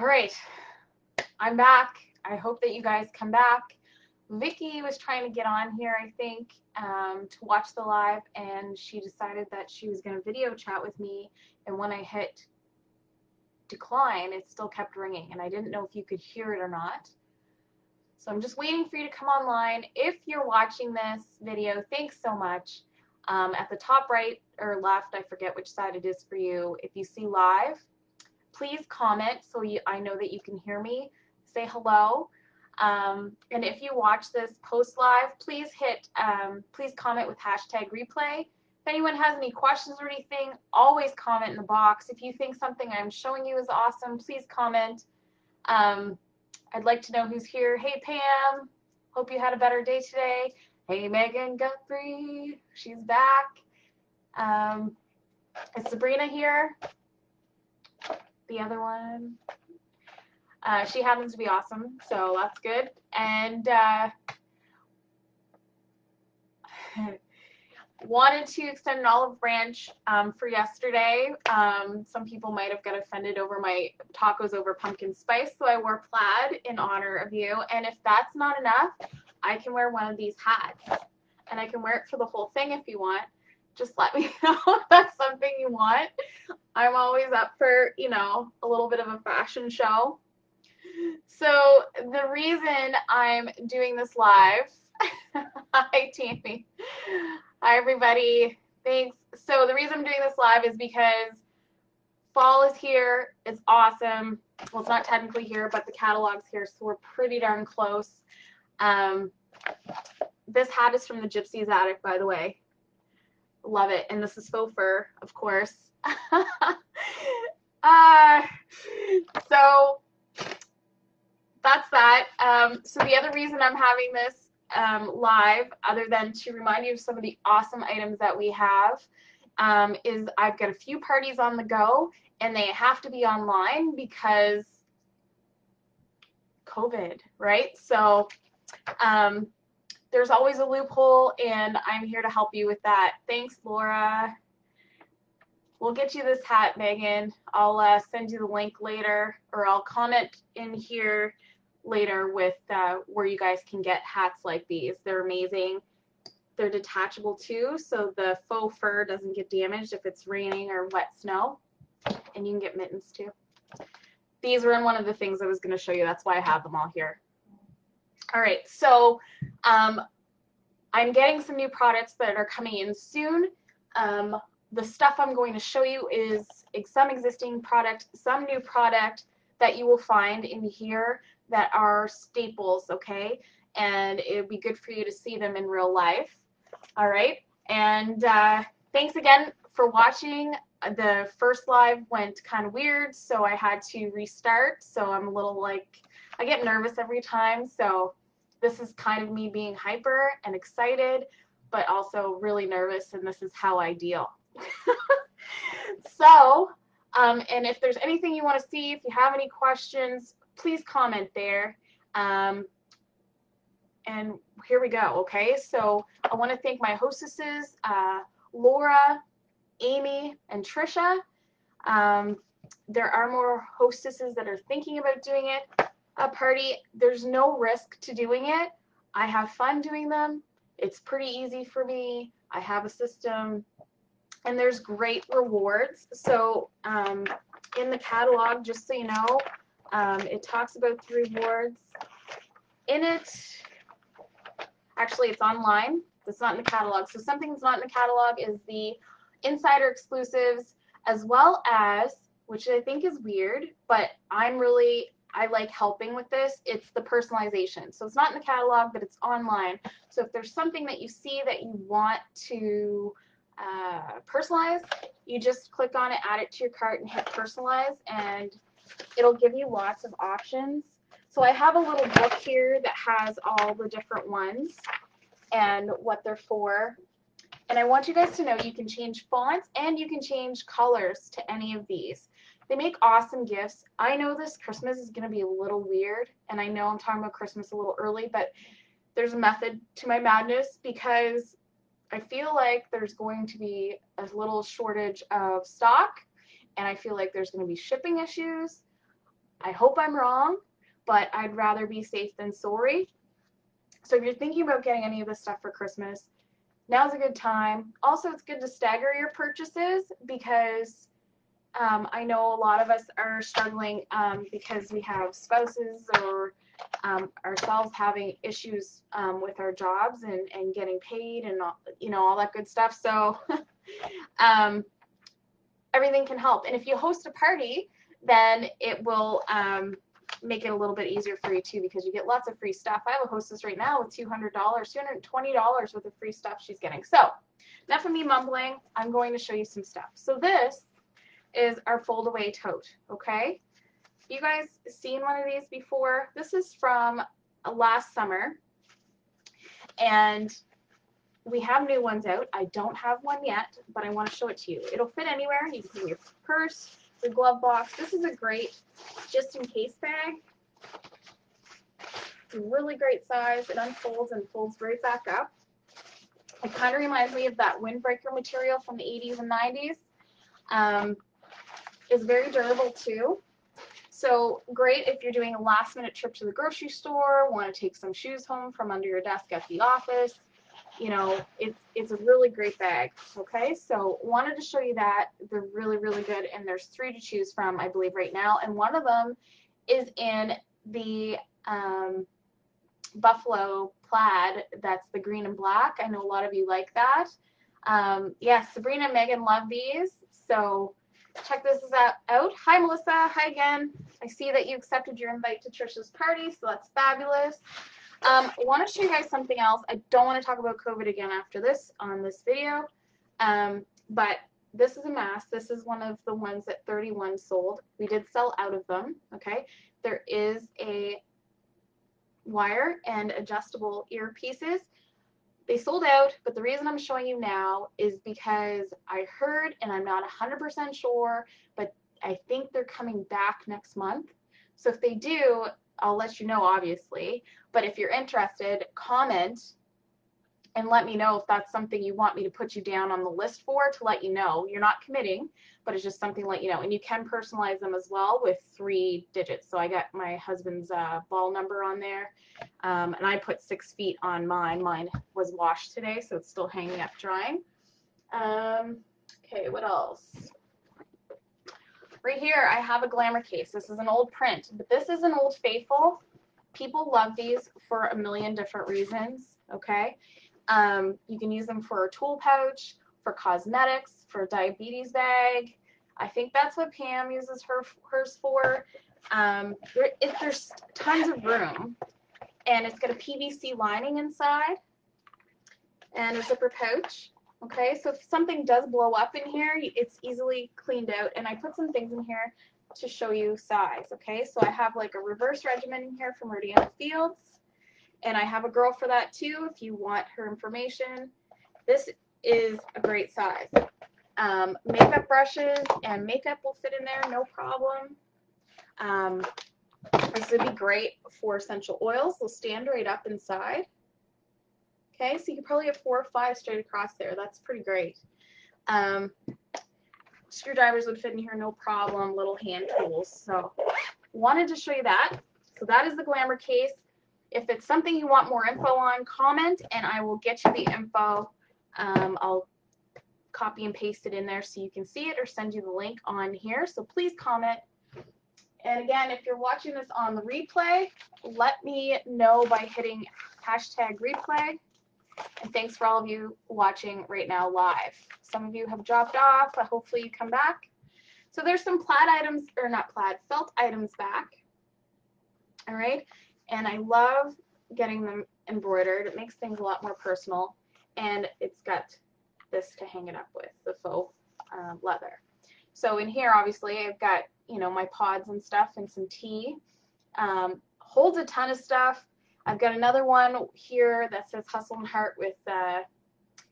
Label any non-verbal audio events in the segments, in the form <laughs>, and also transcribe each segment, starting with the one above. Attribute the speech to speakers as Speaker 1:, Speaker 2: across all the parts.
Speaker 1: All right, I'm back. I hope that you guys come back. Vicky was trying to get on here, I think, um, to watch the live, and she decided that she was going to video chat with me. And when I hit decline, it still kept ringing, and I didn't know if you could hear it or not. So I'm just waiting for you to come online. If you're watching this video, thanks so much. Um, at the top right or left, I forget which side it is for you, if you see live, please comment so you, I know that you can hear me. Say hello. Um, and if you watch this post live, please hit, um, please comment with hashtag replay. If anyone has any questions or anything, always comment in the box. If you think something I'm showing you is awesome, please comment. Um, I'd like to know who's here. Hey, Pam. Hope you had a better day today. Hey, Megan Guthrie. She's back. Um, is Sabrina here? The other one. Uh, she happens to be awesome, so that's good. And uh, <sighs> wanted to extend an olive branch um, for yesterday. Um, some people might have got offended over my tacos over pumpkin spice, so I wore plaid in honor of you. And if that's not enough, I can wear one of these hats. And I can wear it for the whole thing if you want. Just let me <laughs> know if that's something you want. I'm always up for, you know, a little bit of a fashion show. So the reason I'm doing this live, <laughs> hi Tammy, hi everybody, thanks. So the reason I'm doing this live is because fall is here, it's awesome. Well, it's not technically here, but the catalog's here, so we're pretty darn close. Um, this hat is from the Gypsy's Attic, by the way. Love it. And this is faux fur, of course. <laughs> uh, so that's that. Um, so the other reason I'm having this um, live, other than to remind you of some of the awesome items that we have, um, is I've got a few parties on the go, and they have to be online because COVID, right? So um, there's always a loophole, and I'm here to help you with that. Thanks, Laura. We'll get you this hat, Megan. I'll uh, send you the link later, or I'll comment in here later with uh, where you guys can get hats like these. They're amazing. They're detachable too, so the faux fur doesn't get damaged if it's raining or wet snow. And you can get mittens too. These were in one of the things I was going to show you. That's why I have them all here. All right, so um, I'm getting some new products that are coming in soon. Um, the stuff I'm going to show you is some existing product, some new product that you will find in here that are staples, okay? And it would be good for you to see them in real life. All right, and uh, thanks again for watching. The first live went kind of weird, so I had to restart. So I'm a little like, I get nervous every time. So this is kind of me being hyper and excited, but also really nervous, and this is how I deal. <laughs> so, um, and if there's anything you want to see, if you have any questions, please comment there. Um, and here we go, okay? So I want to thank my hostesses, uh, Laura, Amy, and Trisha. Um, there are more hostesses that are thinking about doing it. A party, there's no risk to doing it. I have fun doing them. It's pretty easy for me. I have a system and there's great rewards. So um, in the catalog, just so you know, um, it talks about the rewards. In it, actually it's online. It's not in the catalog. So something that's not in the catalog is the insider exclusives as well as, which I think is weird, but I'm really, I like helping with this. It's the personalization. So it's not in the catalog, but it's online. So if there's something that you see that you want to uh, personalize, you just click on it, add it to your cart, and hit personalize, and it'll give you lots of options. So I have a little book here that has all the different ones and what they're for. And I want you guys to know you can change fonts and you can change colors to any of these. They make awesome gifts. I know this Christmas is going to be a little weird, and I know I'm talking about Christmas a little early, but there's a method to my madness because I feel like there's going to be a little shortage of stock and I feel like there's going to be shipping issues. I hope I'm wrong, but I'd rather be safe than sorry. So if you're thinking about getting any of this stuff for Christmas, now's a good time. Also, it's good to stagger your purchases because um, I know a lot of us are struggling um, because we have spouses or um, ourselves having issues um, with our jobs and, and getting paid and all, you know all that good stuff. So <laughs> um, everything can help. And if you host a party, then it will um, make it a little bit easier for you too because you get lots of free stuff. I have a hostess right now with $200, $220 worth of free stuff she's getting. So enough of me mumbling. I'm going to show you some stuff. So this is our fold away tote, okay? You guys seen one of these before? This is from last summer and we have new ones out. I don't have one yet, but I want to show it to you. It'll fit anywhere. You can put your purse, your glove box. This is a great just in case bag. It's a really great size. It unfolds and folds right back up. It kind of reminds me of that windbreaker material from the 80s and 90s. Um, it's very durable too. So great if you're doing a last minute trip to the grocery store, want to take some shoes home from under your desk at the office. You know, it's it's a really great bag. Okay, so wanted to show you that. They're really, really good. And there's three to choose from, I believe, right now. And one of them is in the um, buffalo plaid that's the green and black. I know a lot of you like that. Um, yes, yeah, Sabrina and Megan love these. So check this out. Hi, Melissa. Hi again. I see that you accepted your invite to Trisha's party, so that's fabulous. Um, I want to show you guys something else. I don't want to talk about COVID again after this on this video, um, but this is a mask. This is one of the ones that 31 sold. We did sell out of them, okay? There is a wire and adjustable earpieces. They sold out, but the reason I'm showing you now is because I heard, and I'm not 100% sure, but I think they're coming back next month. So if they do, I'll let you know, obviously. But if you're interested, comment and let me know if that's something you want me to put you down on the list for to let you know. You're not committing, but it's just something let you know. And you can personalize them as well with three digits. So I got my husband's uh, ball number on there. Um, and I put six feet on mine. Mine was washed today, so it's still hanging up drying. Um, okay, what else? Right here, I have a glamour case. This is an old print, but this is an old faithful. People love these for a million different reasons, okay? Um, you can use them for a tool pouch, for cosmetics, for a diabetes bag. I think that's what Pam uses her hers for. Um, there, if there's tons of room, and it's got a PVC lining inside and a zipper pouch. Okay, so if something does blow up in here, it's easily cleaned out. And I put some things in here to show you size. Okay, so I have like a reverse regimen in here from Rodan + Fields. And I have a girl for that too if you want her information. This is a great size. Um, makeup brushes and makeup will fit in there, no problem. Um, this would be great for essential oils. They'll stand right up inside. Okay, so you could probably have four or five straight across there. That's pretty great. Um, screwdrivers would fit in here no problem, little hand tools. So wanted to show you that. So that is the Glamour case. If it's something you want more info on, comment and I will get you the info. Um, I'll copy and paste it in there so you can see it or send you the link on here. So please comment. And again, if you're watching this on the replay, let me know by hitting hashtag replay. And thanks for all of you watching right now live. Some of you have dropped off, but hopefully you come back. So there's some plaid items, or not plaid, felt items back. All right. And I love getting them embroidered. It makes things a lot more personal. And it's got this to hang it up with, the faux uh, leather. So in here, obviously, I've got, you know, my pods and stuff and some tea. Um, holds a ton of stuff. I've got another one here that says Hustle and Heart with uh,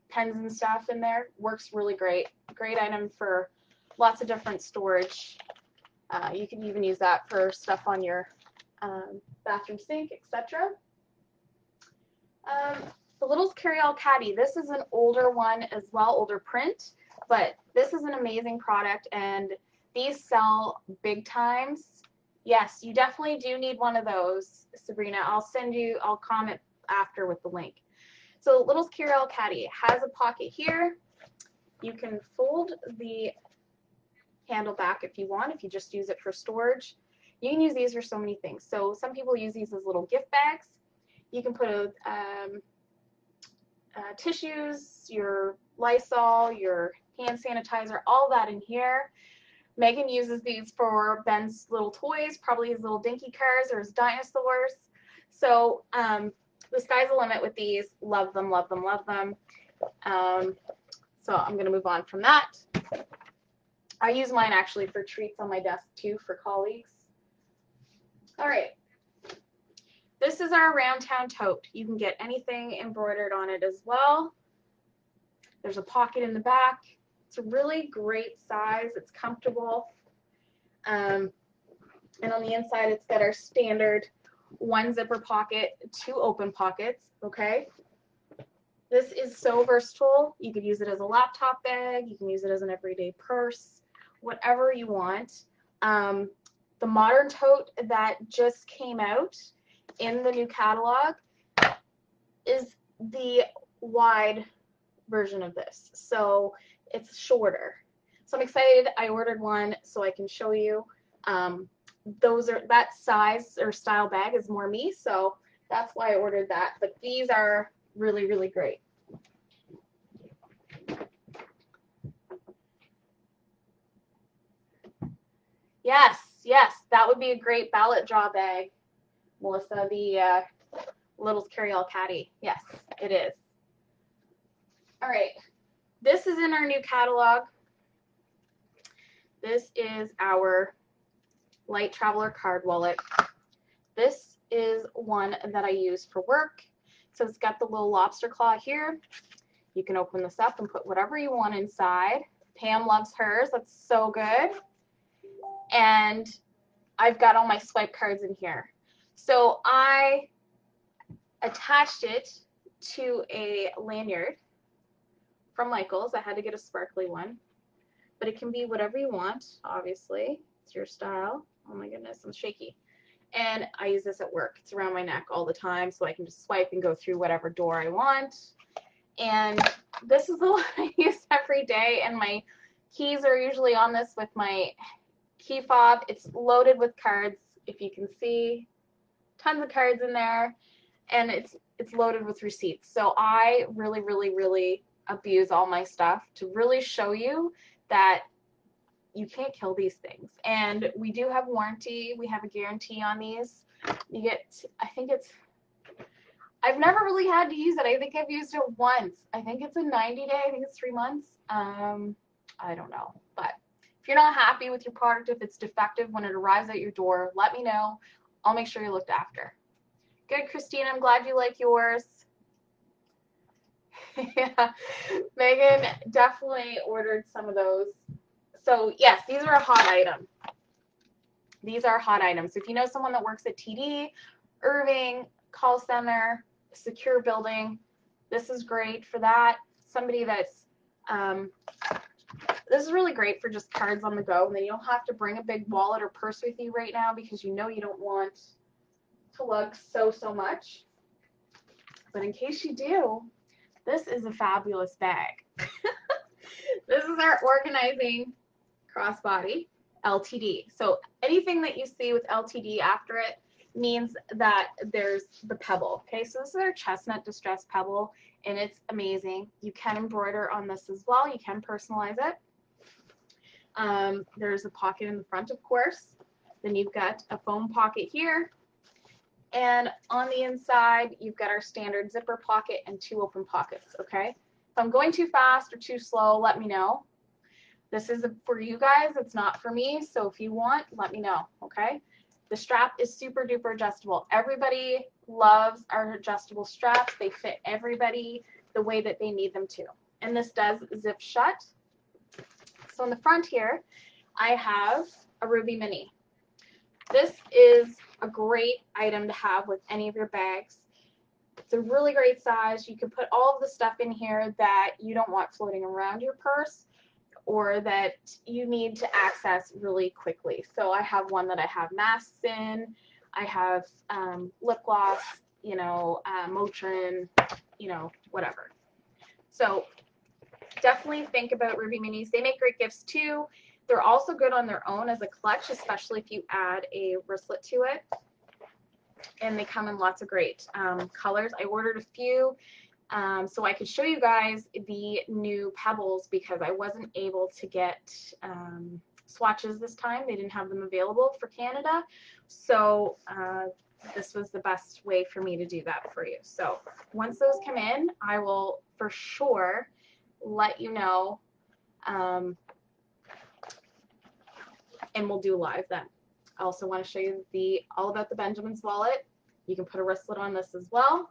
Speaker 1: pens and stuff in there. Works really great. Great item for lots of different storage. Uh, you can even use that for stuff on your um, bathroom sink, etc. Um, the Little's Carry-All Caddy. This is an older one as well, older print, but this is an amazing product and these sell big times Yes, you definitely do need one of those, Sabrina. I'll send you, I'll comment after with the link. So Little's Carry-All Caddy has a pocket here. You can fold the handle back if you want, if you just use it for storage. You can use these for so many things. So some people use these as little gift bags. You can put a, um, uh, tissues, your Lysol, your hand sanitizer, all that in here. Megan uses these for Ben's little toys, probably his little dinky cars or his dinosaurs. So um, the sky's the limit with these. Love them, love them, love them. Um, so I'm going to move on from that. I use mine actually for treats on my desk too for colleagues. All right. This is our Round Town tote. You can get anything embroidered on it as well. There's a pocket in the back. It's a really great size. It's comfortable. Um, and on the inside, it's got our standard one zipper pocket, two open pockets, okay? This is so versatile. You could use it as a laptop bag. You can use it as an everyday purse, whatever you want. Um, the modern tote that just came out in the new catalog is the wide version of this. So it's shorter. So I'm excited. I ordered one so I can show you. Um, those are that size or style bag is more me, so that's why I ordered that. But these are really, really great. Yes, yes, that would be a great ballot draw bag, Melissa. The uh, Little's Carry All Caddy. Yes, it is. All right, this is in our new catalog. This is our Light Traveler card wallet. This is one that I use for work. So it's got the little lobster claw here. You can open this up and put whatever you want inside. Pam loves hers. That's so good. And I've got all my swipe cards in here. So I attached it to a lanyard from Michaels. I had to get a sparkly one. But it can be whatever you want, obviously. It's your style. Oh my goodness, I'm shaky. And I use this at work. It's around my neck all the time, so I can just swipe and go through whatever door I want. And this is the <laughs> one I use every day, and my keys are usually on this with my key fob. It's loaded with cards, if you can see. Tons of cards in there, and it's it's loaded with receipts. So I really, really, really abuse all my stuff to really show you that you can't kill these things. And we do have warranty. We have a guarantee on these. You get, I think it's, I've never really had to use it. I think I've used it once. I think it's a 90 day. I think it's three months. Um, I don't know. If you're not happy with your product, if it's defective when it arrives at your door, let me know. I'll make sure you're looked after. Good, Christine. I'm glad you like yours. <laughs> yeah, Megan definitely ordered some of those. So yes, these are a hot item. These are hot items. If you know someone that works at TD, Irving, call center, secure building, this is great for that. Somebody that's, um, this is really great for just cards on the go. And then you don't have to bring a big wallet or purse with you right now because you know you don't want to lug so, so much. But in case you do, this is a fabulous bag. <laughs> this is our organizing crossbody LTD. So anything that you see with LTD after it means that there's the pebble. Okay, so this is our chestnut distress pebble and it's amazing. You can embroider on this as well. You can personalize it. Um, there's a pocket in the front, of course. Then you've got a foam pocket here and on the inside, you've got our standard zipper pocket and two open pockets, okay? If I'm going too fast or too slow, let me know. This is for you guys, it's not for me, so if you want, let me know, okay? The strap is super duper adjustable. Everybody loves our adjustable straps. They fit everybody the way that they need them to. And this does zip shut. So in the front here, I have a Ruby Mini. This is a great item to have with any of your bags. It's a really great size. You can put all of the stuff in here that you don't want floating around your purse or that you need to access really quickly. So I have one that I have masks in, I have um, lip gloss, you know, uh, Motrin, you know, whatever. So definitely think about Ruby Minis. They make great gifts too. They're also good on their own as a clutch, especially if you add a wristlet to it. And they come in lots of great um, colors. I ordered a few um, so I could show you guys the new pebbles because I wasn't able to get um, swatches this time. They didn't have them available for Canada. So uh, this was the best way for me to do that for you. So once those come in, I will for sure let you know um, and we'll do live then. I also want to show you the all about the Benjamin's wallet. You can put a wristlet on this as well.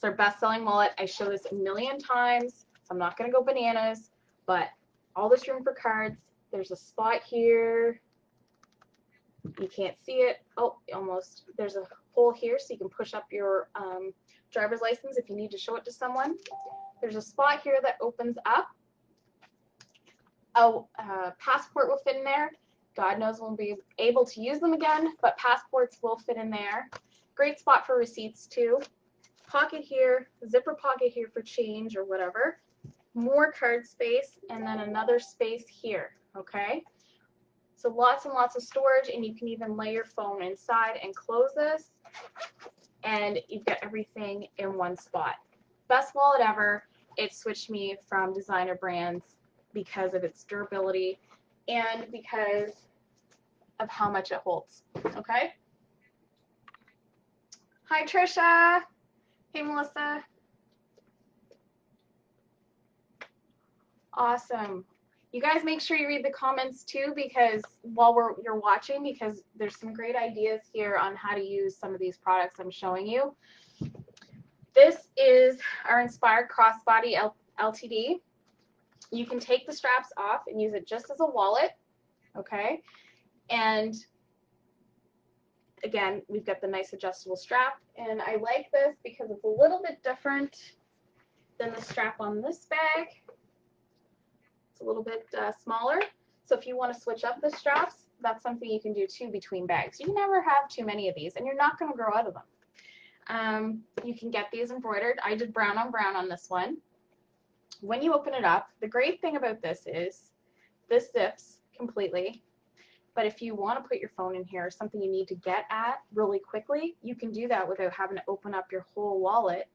Speaker 1: It's our best-selling wallet. I show this a million times, so I'm not going to go bananas, but all this room for cards. There's a spot here. You can't see it. Oh, almost. There's a hole here, so you can push up your um, driver's license if you need to show it to someone. There's a spot here that opens up. A uh, passport will fit in there. God knows we'll be able to use them again, but passports will fit in there. Great spot for receipts too. Pocket here, zipper pocket here for change or whatever. More card space, and then another space here, okay? So lots and lots of storage, and you can even lay your phone inside and close this, and you've got everything in one spot. Best wallet ever. It switched me from designer brands because of its durability and because of how much it holds. Okay? Hi, Trisha. Hey, Melissa. Awesome. You guys make sure you read the comments too because while we're you're watching because there's some great ideas here on how to use some of these products I'm showing you. This is our Inspired Crossbody L LTD. You can take the straps off and use it just as a wallet, okay? And again, we've got the nice adjustable strap. And I like this because it's a little bit different than the strap on this bag. It's a little bit uh, smaller. So if you want to switch up the straps, that's something you can do too between bags. You never have too many of these and you're not going to grow out of them. Um, you can get these embroidered. I did brown on brown on this one when you open it up, the great thing about this is this zips completely. But if you want to put your phone in here or something you need to get at really quickly, you can do that without having to open up your whole wallet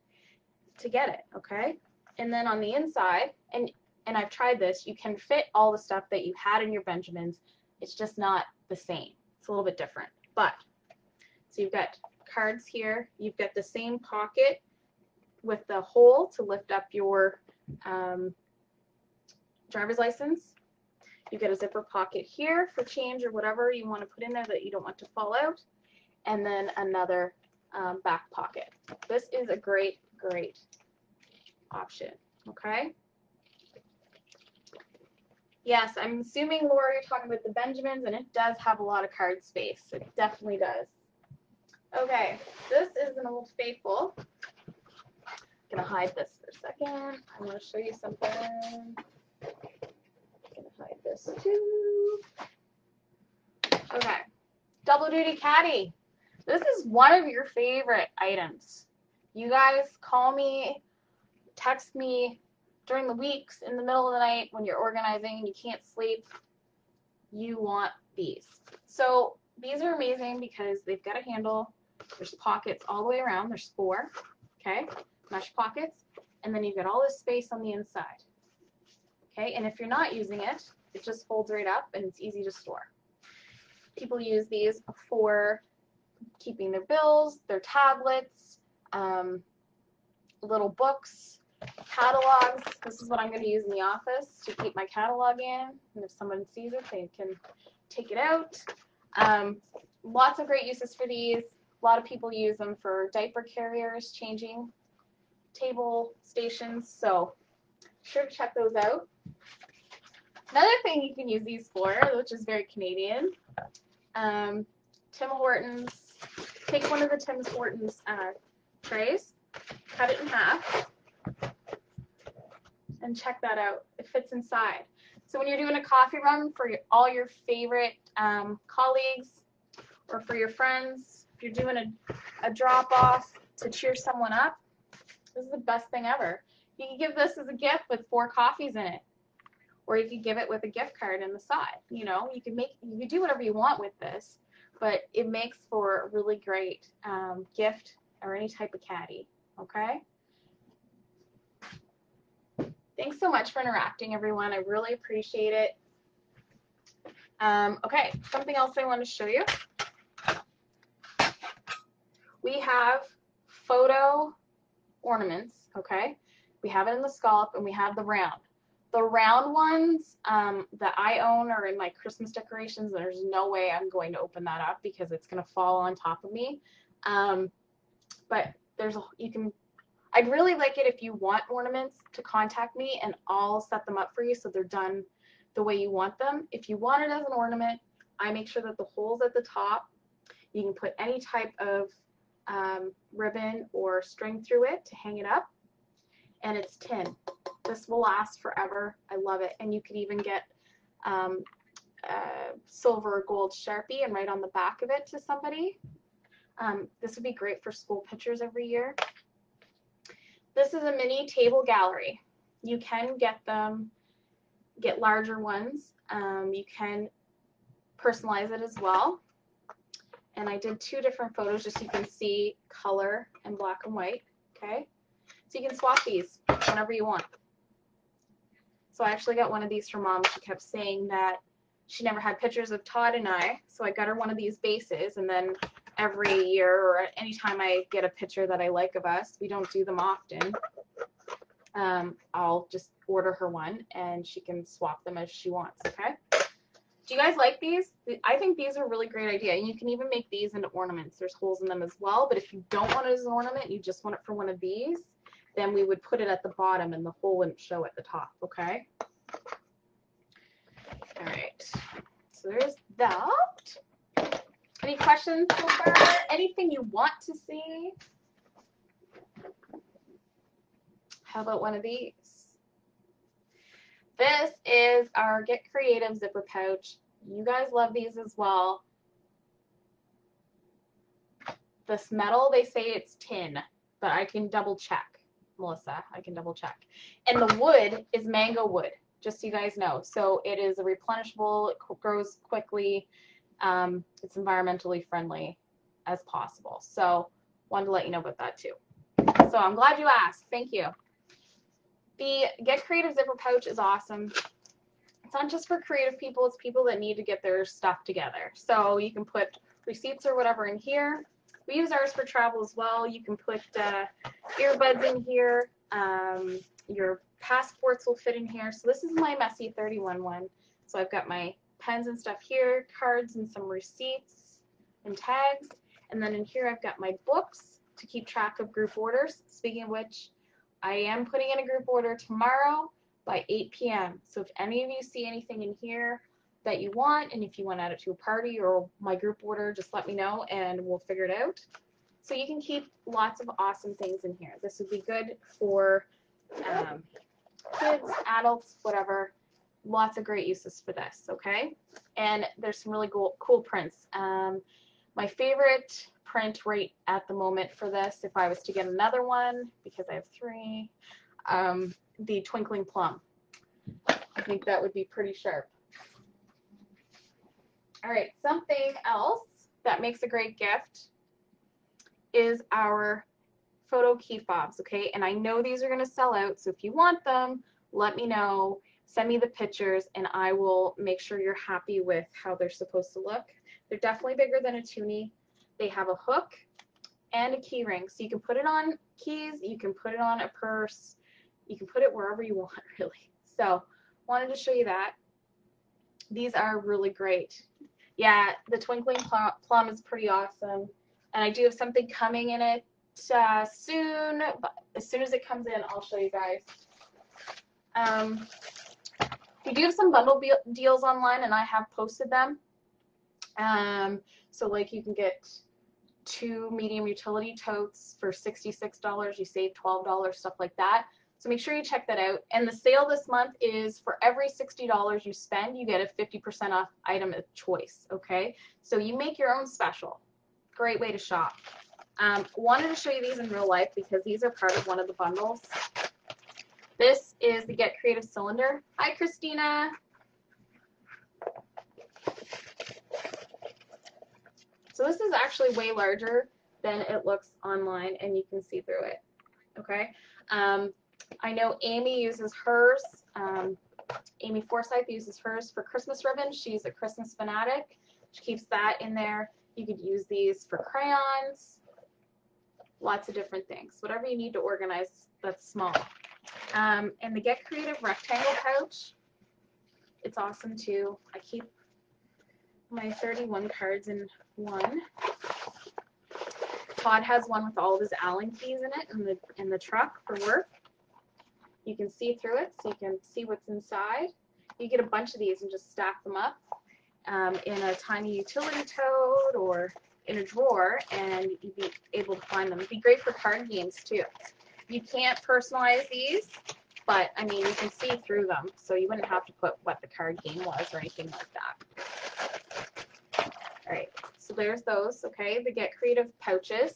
Speaker 1: to get it, okay? And then on the inside, and and I've tried this, you can fit all the stuff that you had in your Benjamins. It's just not the same. It's a little bit different. But, so you've got cards here. You've got the same pocket with the hole to lift up your um, driver's license. You get a zipper pocket here for change or whatever you want to put in there that you don't want to fall out. And then another um, back pocket. This is a great, great option. Okay. Yes, I'm assuming, Laura, you're talking about the Benjamins, and it does have a lot of card space. It definitely does. Okay, this is an old faithful I'm gonna hide this for a second. I want to show you something. This too. Okay, double duty caddy. This is one of your favorite items. You guys call me, text me during the weeks in the middle of the night when you're organizing and you can't sleep. You want these. So these are amazing because they've got a handle. There's pockets all the way around. There's four. Okay mesh pockets, and then you've got all this space on the inside. Okay, and if you're not using it, it just folds right up and it's easy to store. People use these for keeping their bills, their tablets, um, little books, catalogs. This is what I'm going to use in the office to keep my catalog in. And if someone sees it, they can take it out. Um, lots of great uses for these. A lot of people use them for diaper carriers, changing table stations. So sure to check those out. Another thing you can use these for, which is very Canadian, um, Tim Hortons. Take one of the Tim Hortons uh, trays, cut it in half, and check that out. It fits inside. So when you're doing a coffee run for your, all your favorite um, colleagues or for your friends, if you're doing a, a drop off to cheer someone up, this is the best thing ever. You can give this as a gift with four coffees in it. Or you could give it with a gift card in the side. You know, you can make you can do whatever you want with this, but it makes for a really great um, gift or any type of caddy. Okay. Thanks so much for interacting, everyone. I really appreciate it. Um, okay, something else I want to show you. We have photo ornaments, okay? We have it in the scallop and we have the round. The round ones um, that I own are in my Christmas decorations. There's no way I'm going to open that up because it's going to fall on top of me. Um, but there's a, you can I'd really like it if you want ornaments to contact me and I'll set them up for you so they're done the way you want them. If you want it as an ornament, I make sure that the holes at the top, you can put any type of um, ribbon or string through it to hang it up. And it's tin. This will last forever. I love it. And you can even get um, silver or gold Sharpie and write on the back of it to somebody. Um, this would be great for school pictures every year. This is a mini table gallery. You can get them, get larger ones. Um, you can personalize it as well. And I did two different photos just so you can see color and black and white. Okay, so you can swap these whenever you want. So I actually got one of these from mom. She kept saying that she never had pictures of Todd and I, so I got her one of these bases, and then every year or anytime I get a picture that I like of us. We don't do them often. Um, I'll just order her one and she can swap them as she wants, okay? Do you guys like these? I think these are a really great idea. And you can even make these into ornaments. There's holes in them as well. But if you don't want it as an ornament, you just want it for one of these, then we would put it at the bottom and the hole wouldn't show at the top, okay? All right. So there's that. Any questions so far? Anything you want to see? How about one of these? This is our Get Creative zipper pouch. You guys love these as well. This metal, they say it's tin, but I can double check, Melissa. I can double check. And the wood is mango wood, just so you guys know. So it is a replenishable, it grows quickly um, it's environmentally friendly as possible. So wanted to let you know about that too. So I'm glad you asked. Thank you. The Get Creative Zipper Pouch is awesome. It's not just for creative people, it's people that need to get their stuff together. So you can put receipts or whatever in here. We use ours for travel as well. You can put uh, earbuds in here. Um, your passports will fit in here. So this is my Messy 31 one. So I've got my pens and stuff here, cards and some receipts and tags. And then in here I've got my books to keep track of group orders. Speaking of which, I am putting in a group order tomorrow by 8 p.m. So if any of you see anything in here that you want, and if you want to add it to a party or my group order, just let me know and we'll figure it out. So you can keep lots of awesome things in here. This would be good for um, kids, adults, whatever lots of great uses for this, okay? And there's some really cool, cool prints. Um, my favorite print right at the moment for this, if I was to get another one, because I have three, um, the Twinkling Plum. I think that would be pretty sharp. All right, something else that makes a great gift is our photo key fobs, okay? And I know these are gonna sell out, so if you want them, let me know send me the pictures and I will make sure you're happy with how they're supposed to look. They're definitely bigger than a toonie. They have a hook and a key ring. So you can put it on keys, you can put it on a purse, you can put it wherever you <laughs> want really. So wanted to show you that. These are really great. Yeah, the Twinkling Plum is pretty awesome. And I do have something coming in it uh, soon. But as soon as it comes in, I'll show you guys. Um, we do have some bundle deals online, and I have posted them. Um, so like you can get two medium utility totes for $66. You save $12, stuff like that. So make sure you check that out. And the sale this month is for every $60 you spend, you get a 50% off item of choice, okay? So you make your own special. Great way to shop. Um, wanted to show you these in real life because these are part of one of the bundles. This is the Get Creative Cylinder. Hi, Christina. So this is actually way larger than it looks online and you can see through it. Okay. Um, I know Amy uses hers. Um, Amy Forsyth uses hers for Christmas ribbon. She's a Christmas fanatic. She keeps that in there. You could use these for crayons. Lots of different things. Whatever you need to organize that's small. Um, and the Get Creative rectangle pouch. It's awesome too. I keep my 31 cards in one. Todd has one with all of his Allen keys in it in the in the truck for work. You can see through it, so you can see what's inside. You get a bunch of these and just stack them up um, in a tiny utility tote or in a drawer, and you'd be able to find them. It'd be great for card games too. You can't personalize these, but I mean, you can see through them, so you wouldn't have to put what the card game was or anything like that. All right, so there's those, okay, the Get Creative pouches.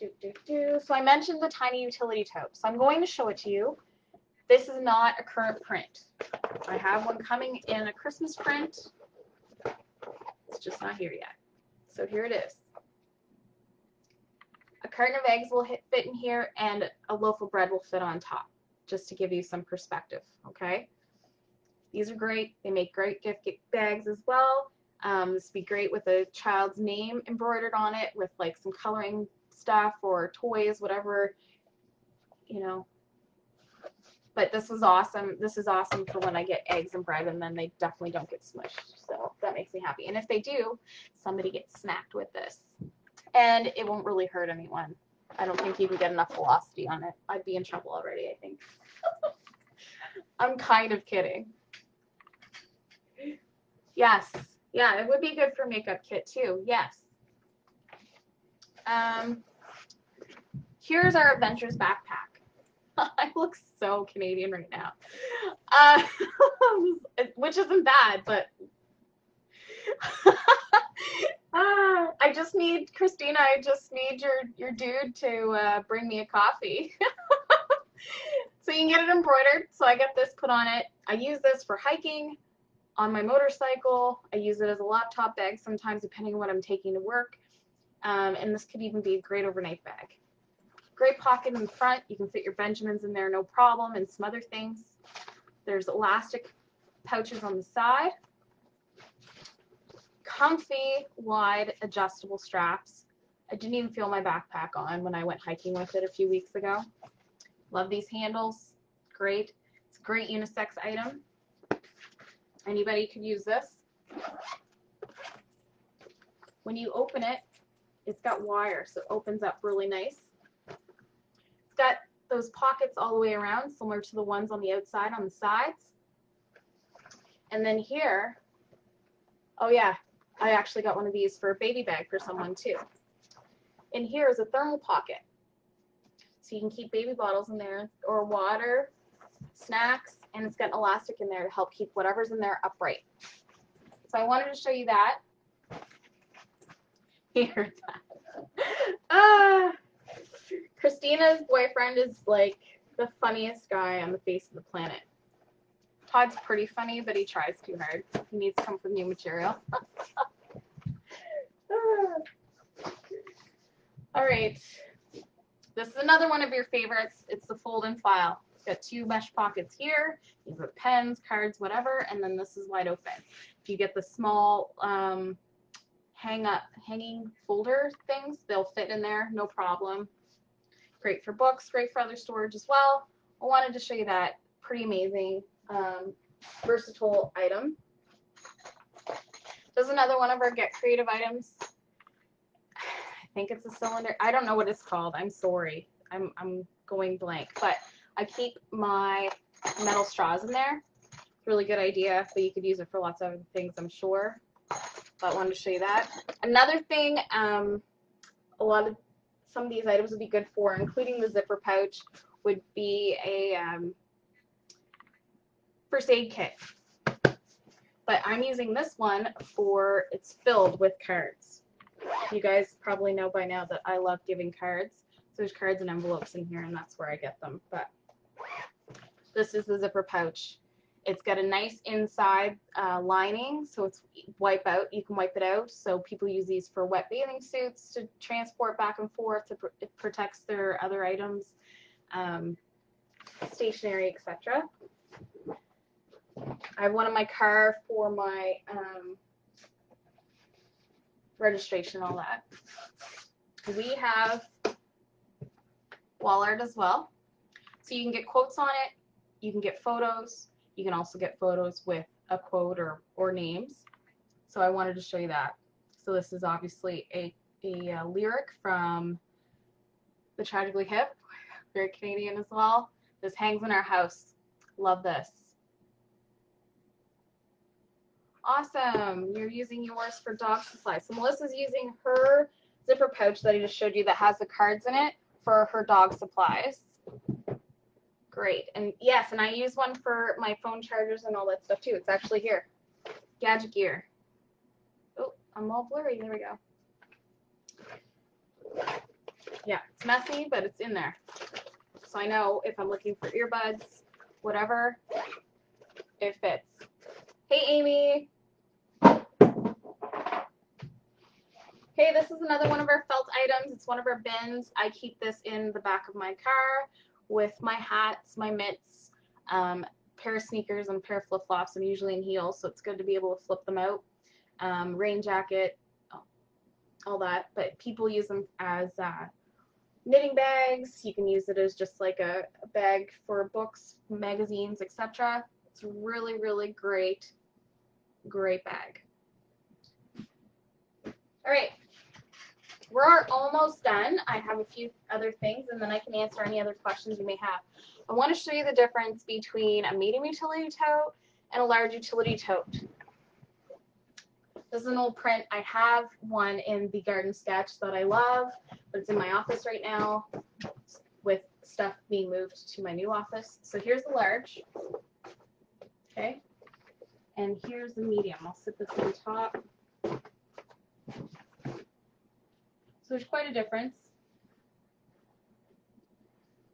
Speaker 1: Do, do, do. So I mentioned the tiny utility tote. So I'm going to show it to you. This is not a current print. I have one coming in a Christmas print. It's just not here yet. So here it is. A carton of eggs will hit, fit in here and a loaf of bread will fit on top, just to give you some perspective, okay? These are great. They make great gift bags as well. Um, this would be great with a child's name embroidered on it with like some coloring stuff or toys, whatever, you know. But this was awesome. This is awesome for when I get eggs and bread and then they definitely don't get smushed. So that makes me happy. And if they do, somebody gets smacked with this. And it won't really hurt anyone. I don't think you can get enough velocity on it. I'd be in trouble already, I think. <laughs> I'm kind of kidding. Yes. Yeah, it would be good for makeup kit too. Yes. Um, here's our Adventures backpack. <laughs> I look so Canadian right now. Uh, <laughs> which isn't bad, but uh, <laughs> I just need Christina. I just need your your dude to uh, bring me a coffee. so you can get it embroidered. So I get this put on it. I use this for hiking on my motorcycle. I use it as a laptop bag sometimes, depending on what I'm taking to work. Um, and this could even be a great overnight bag. Great pocket in the front. You can fit your Benjamins in there no problem and some other things. There's elastic pouches on the side. Comfy, wide, adjustable straps. I didn't even feel my backpack on when I went hiking with it a few weeks ago. Love these handles. Great. It's a great unisex item. Anybody could use this. When you open it, it's got wire, so it opens up really nice. Got those pockets all the way around, similar to the ones on the outside on the sides. And then here, oh yeah, I actually got one of these for a baby bag for someone too. And here is a thermal pocket. So you can keep baby bottles in there or water, snacks, and it's got elastic in there to help keep whatever's in there upright. So I wanted to show you that. <laughs> That. <laughs> Ah, Christina's boyfriend is like the funniest guy on the face of the planet. Todd's pretty funny, but he tries too hard. He needs to come up with new material. <laughs> All right. This is another one of your favorites. It's the fold and file. It's got two mesh pockets here. You put pens, cards, whatever, and then this is wide open. If you get the small um, hang up, hanging folder things, they'll fit in there, no problem. Great for books, great for other storage as well. I wanted to show you that pretty amazing um, versatile item. There's another one of our Get Creative items. I think it's a cylinder. I don't know what it's called. I'm sorry. I'm, I'm going blank. But I keep my metal straws in there. It's Really good idea, but you could use it for lots of things, I'm sure. But I wanted to show you that. Another thing, um, a lot of some of these items would be good for, including the zipper pouch, would be a um, first aid kit. But I'm using this one for, it's filled with cards. You guys probably know by now that I love giving cards. So there's cards and envelopes in here and that's where I get them. But this is the zipper pouch. It's got a nice inside uh, lining, so it's wipe out. You can wipe it out. So people use these for wet bathing suits to transport back and forth. To pr it protects their other items, um, stationery, etc. I have one in my car for my um, registration, all that. We have wall art as well. So you can get quotes on it. You can get photos. You can also get photos with a quote or, or names. So I wanted to show you that. So this is obviously a, a, a lyric from The Tragically Hip, very Canadian as well. This hangs in our house. Love this. Awesome. You're using yours for dog supplies. So Melissa's using her zipper pouch that I just showed you that has the cards in it for her dog supplies. Great. And yes, and I use one for my phone chargers and all that stuff too. It's actually here. Gadget gear. Oh, I'm all blurry. There we go. Yeah, it's messy, but it's in there. So I know if I'm looking for earbuds, whatever, it fits. Hey, Amy. Hey, this is another one of our felt items. It's one of our bins. I keep this in the back of my car with my hats, my mitts, um, pair of sneakers, and pair of flip-flops. I'm usually in heels, so it's good to be able to flip them out. Um, rain jacket, all that. But people use them as uh, knitting bags. You can use it as just like a, a bag for books, magazines, etc. It's really, really great, great bag. All right, we're almost done. I have a few other things and then I can answer any other questions you may have. I want to show you the difference between a medium utility tote and a large utility tote. This is an old print. I have one in the garden sketch that I love, but it's in my office right now with stuff being moved to my new office. So here's the large. Okay. And here's the medium. I'll sit this on top. So there's quite a difference.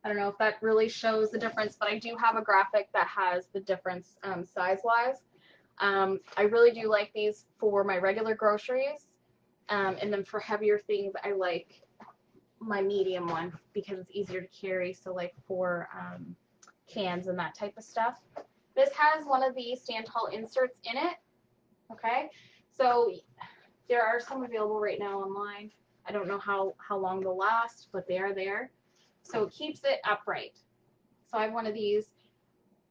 Speaker 1: I don't know if that really shows the difference, but I do have a graphic that has the difference um, size-wise. Um, I really do like these for my regular groceries. Um, and then for heavier things, I like my medium one because it's easier to carry. So like for um, cans and that type of stuff. This has one of the stand tall inserts in it. Okay, so there are some available right now online. I don't know how, how long they'll last, but they are there. So it keeps it upright. So I have one of these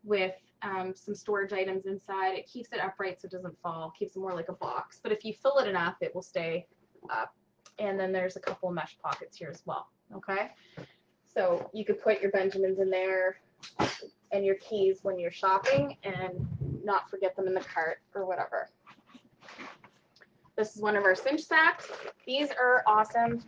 Speaker 1: with um, some storage items inside. It keeps it upright so it doesn't fall. Keeps it more like a box. But if you fill it enough, it will stay up. And then there's a couple mesh pockets here as well. Okay. So you could put your Benjamins in there and your keys when you're shopping and not forget them in the cart or whatever. This is one of our cinch sacks. These are awesome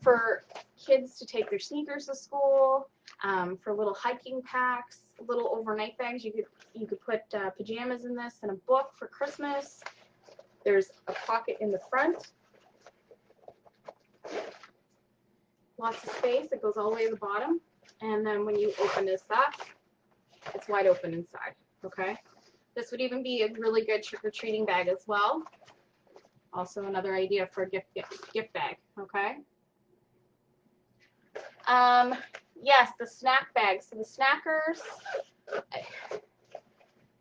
Speaker 1: for kids to take their sneakers to school, um, for little hiking packs, little overnight bags. You could you could put uh, pajamas in this and a book for Christmas. There's a pocket in the front. Lots of space. It goes all the way to the bottom. And then when you open this up, it's wide open inside. Okay. This would even be a really good trick-or-treating bag as well. Also another idea for a gift, gift, bag, okay? Um, yes, the snack bags. So the snackers,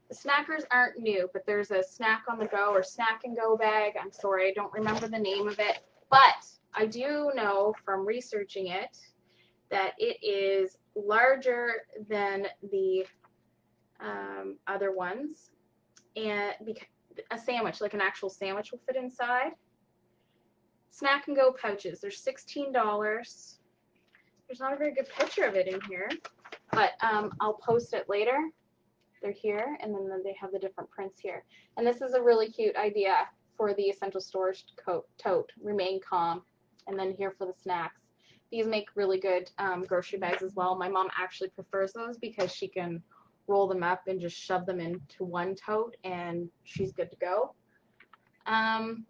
Speaker 1: the snackers aren't new, but there's a snack on the go or snack and go bag. I'm sorry, I don't remember the name of it, but I do know from researching it that it is larger than the um, other ones and because a sandwich, like an actual sandwich will fit inside. Snack and go pouches. They're $16. There's not a very good picture of it in here, but um, I'll post it later. They're here, and then they have the different prints here. And this is a really cute idea for the essential storage coat, tote, remain calm, and then here for the snacks. These make really good um, grocery bags as well. My mom actually prefers those because she can roll them up and just shove them into one tote and she's good to go. Um,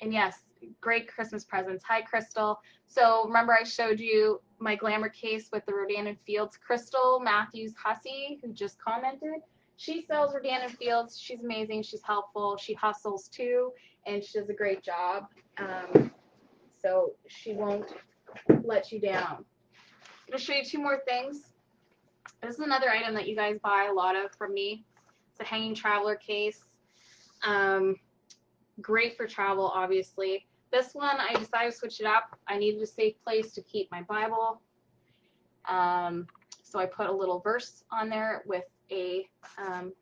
Speaker 1: and yes, great Christmas presents. Hi, Crystal. So remember I showed you my glamour case with the Rodan and Fields Crystal Matthews Hussey, who just commented. She sells Rodan and Fields. She's amazing. She's helpful. She hustles too, and she does a great job. Um, so she won't let you down. I'm going to show you two more things. This is another item that you guys buy a lot of from me. It's a hanging traveler case. Um, great for travel, obviously. This one, I decided to switch it up. I needed a safe place to keep my Bible. Um, so I put a little verse on there with a um,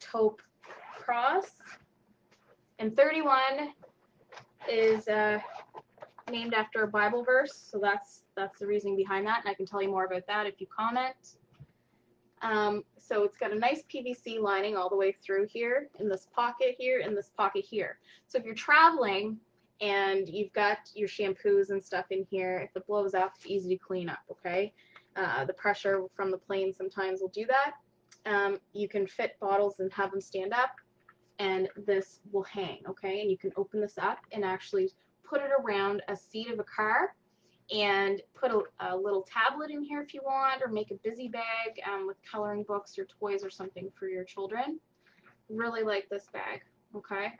Speaker 1: taupe cross. And 31 is uh, named after a Bible verse, so that's that's the reasoning behind that, and I can tell you more about that if you comment. Um, so it's got a nice PVC lining all the way through here, in this pocket here, in this pocket here. So if you're traveling and you've got your shampoos and stuff in here, if it blows up, it's easy to clean up, okay? Uh, the pressure from the plane sometimes will do that. Um, you can fit bottles and have them stand up, and this will hang, okay? And you can open this up and actually put it around a seat of a car and put a, a, little tablet in here if you want, or make a busy bag um, with coloring books or toys or something for your children. Really like this bag, okay?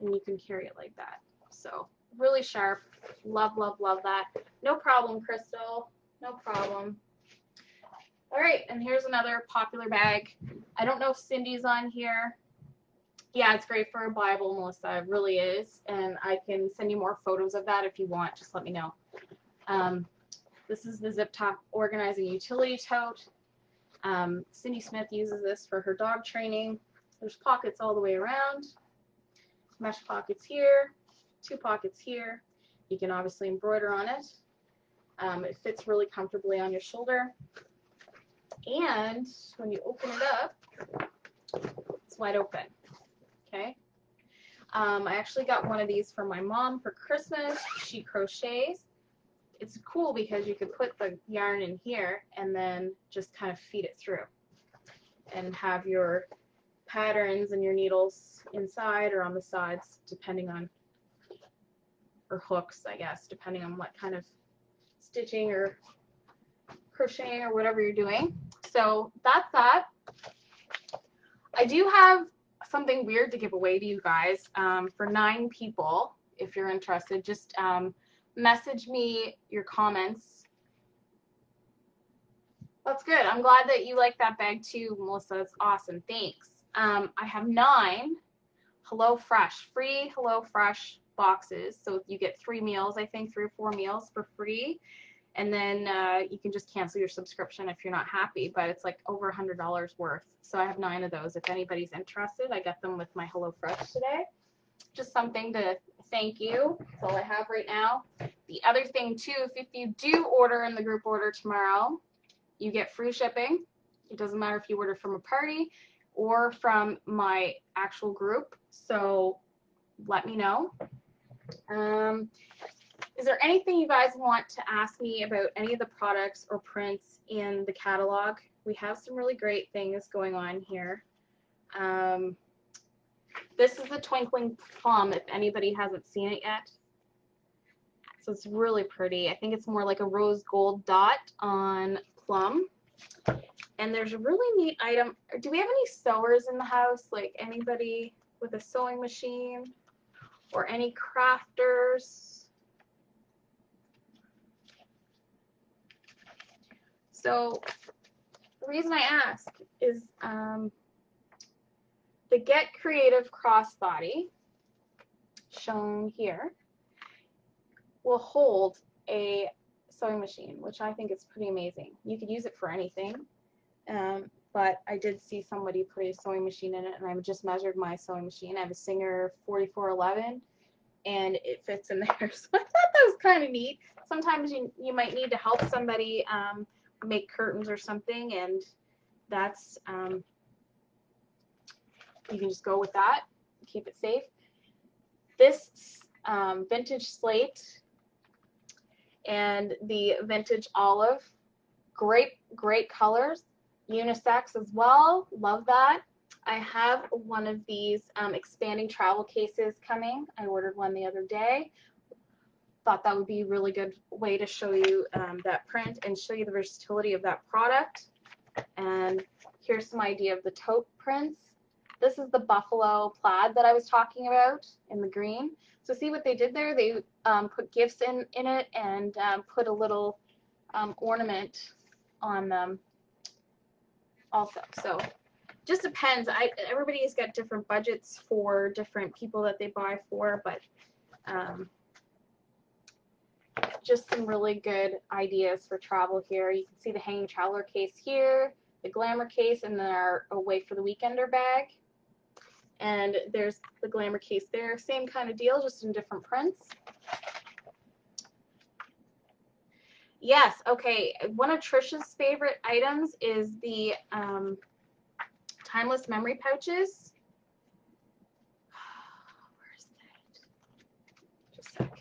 Speaker 1: And you can carry it like that. So really sharp. Love, love, love that. No problem, Crystal. No problem. All right, and here's another popular bag. I don't know if Cindy's on here yeah, it's great for a Bible, Melissa. It really is. And I can send you more photos of that if you want. Just let me know. Um, this is the Zip Top Organizing Utility Tote. Um, Cindy Smith uses this for her dog training. There's pockets all the way around. Mesh pockets here, two pockets here. You can obviously embroider on it. Um, it fits really comfortably on your shoulder. And when you open it up, it's wide open okay? Um, I actually got one of these for my mom for Christmas. She crochets. It's cool because you can put the yarn in here and then just kind of feed it through and have your patterns and your needles inside or on the sides depending on or hooks I guess depending on what kind of stitching or crocheting or whatever you're doing so that's that I do have something weird to give away to you guys um, for nine people. If you're interested, just um, message me your comments. That's good. I'm glad that you like that bag too, Melissa. It's awesome. Thanks. Um, I have nine Hello Fresh, free Hello Fresh boxes. So you get three meals, I think, three or four meals for free and then uh, you can just cancel your subscription if you're not happy but it's like over a hundred dollars worth. So I have nine of those. If anybody's interested I got them with my HelloFresh today. Just something to thank you. That's all I have right now. The other thing too if, if you do order in the group order tomorrow you get free shipping. It doesn't matter if you order from a party or from my actual group. So let me know. Um, is there anything you guys want to ask me about any of the products or prints in the catalog? We have some really great things going on here. Um, this is the Twinkling Plum, if anybody hasn't seen it yet. So it's really pretty. I think it's more like a rose gold dot on plum. And there's a really neat item. Do we have any sewers in the house? Like anybody with a sewing machine? Or any crafters? So the reason I ask is um, the Get Creative crossbody, shown here, will hold a sewing machine, which I think is pretty amazing. You could use it for anything, um, but I did see somebody put a sewing machine in it, and I just measured my sewing machine. I have a Singer 4411, and it fits in there. <laughs> So I thought that was kind of neat. Sometimes you, you might need to help somebody um, make curtains or something and that's um, you can just go with that keep it safe this um, vintage slate and the vintage olive. Great, great colors. Unisex as well. Love that. I have one of these um, expanding travel cases coming. I ordered one the other day. Thought that would be a really good way to show you um, that print and show you the versatility of that product. And here's some idea of the taupe prints. This is the buffalo plaid that I was talking about in the green. So see what they did there? They um, put gifts in, in it and um, put a little um, ornament on them also. So just depends. I everybody's got different budgets for different people that they buy for, but um, just some really good ideas for travel here. You can see the hanging traveler case here, the glamour case, and then our away for the weekender bag. And there's the glamour case there. Same kind of deal, just in different prints. Yes, okay. One of Trisha's favorite items is the um, timeless memory pouches. <sighs> Where is it? Just a sec.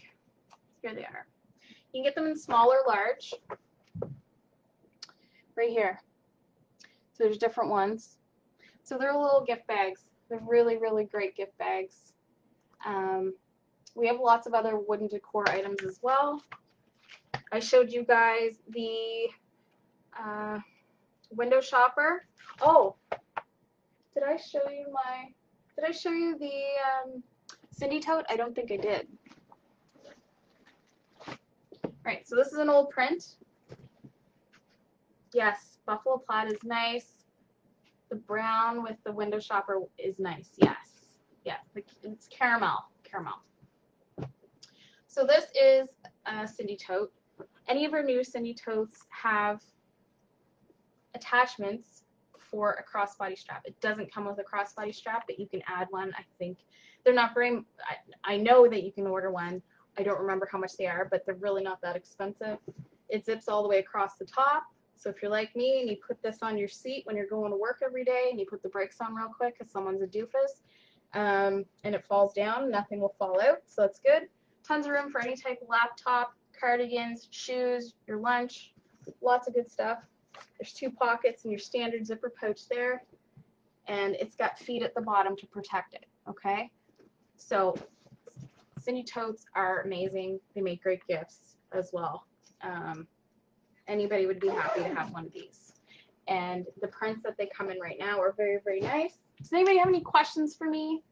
Speaker 1: Here they are. You can get them in small or large. Right here. So there's different ones. So they're little gift bags. They're really, really great gift bags. Um, we have lots of other wooden decor items as well. I showed you guys the uh, window shopper. Oh, did I show you my, did I show you the um, Cindy tote? I don't think I did. Right, so this is an old print. Yes, buffalo plaid is nice. The brown with the window shopper is nice. Yes, yeah, it's caramel, caramel. So this is a Cindy tote. Any of our new Cindy totes have attachments for a crossbody strap. It doesn't come with a crossbody strap, but you can add one. I think they're not very, I, I know that you can order one. I don't remember how much they are, but they're really not that expensive. It zips all the way across the top. So if you're like me and you put this on your seat when you're going to work every day and you put the brakes on real quick because someone's a doofus um, and it falls down, nothing will fall out. So that's good. Tons of room for any type of laptop, cardigans, shoes, your lunch, lots of good stuff. There's two pockets and your standard zipper pouch there. And it's got feet at the bottom to protect it, okay? So Cindy totes are amazing. They make great gifts as well. Um, anybody would be happy to have one of these. And the prints that they come in right now are very, very nice. Does anybody have any questions for me?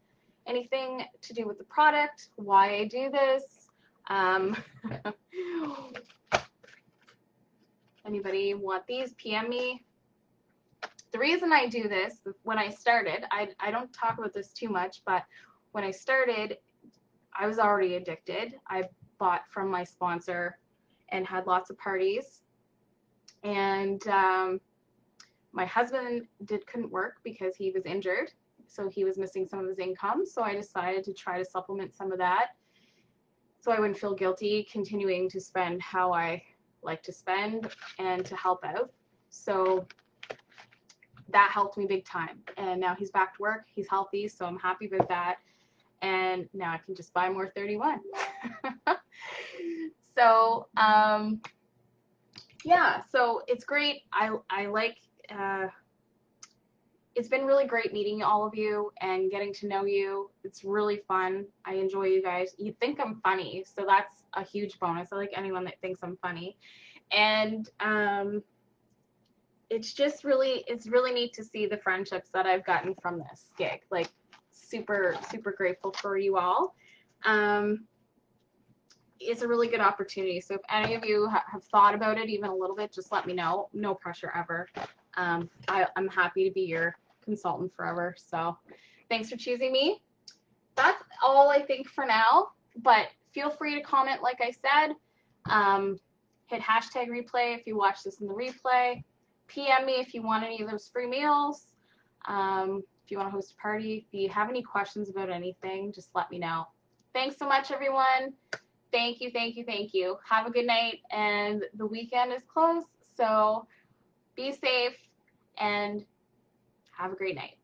Speaker 1: Anything to do with the product, why I do this? Um, <laughs> Anybody want these? PM me. The reason I do this, when I started, I, I don't talk about this too much, but when I started, I was already addicted. I bought from my sponsor and had lots of parties. And um, my husband did couldn't work because he was injured, so he was missing some of his income. So I decided to try to supplement some of that, so I wouldn't feel guilty continuing to spend how I like to spend and to help out. So that helped me big time. And now he's back to work. He's healthy, so I'm happy with that. And now I can just buy more 31. <laughs> so um, yeah, so it's great. I I like. Uh, it's been really great meeting all of you and getting to know you. It's really fun. I enjoy you guys. You think I'm funny, so that's a huge bonus. I like anyone that thinks I'm funny. And um, it's just really, it's really neat to see the friendships that I've gotten from this gig. Like, super, super grateful for you all. Um, it's a really good opportunity. So if any of you ha have thought about it even a little bit, just let me know. No pressure ever. Um, I, I'm happy to be your consultant forever. So thanks for choosing me. That's all I think for now, but feel free to comment like I said. Um, hit hashtag replay if you watch this in the replay. PM me if you want any of those free meals. Um, if you want to host a party. If you have any questions about anything, just let me know. Thanks so much, everyone. Thank you, thank you, thank you. Have a good night. And the weekend is close, so be safe and have a great night.